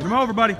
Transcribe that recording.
Come over, buddy.